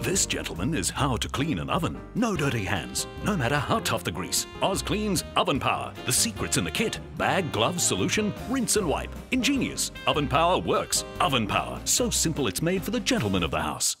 This, gentleman is how to clean an oven. No dirty hands, no matter how tough the grease. Oz Kleen's Oven Power. The secret's in the kit. Bag, gloves, solution, rinse and wipe. Ingenious. Oven Power works. Oven Power. So simple it's made for the gentleman of the house.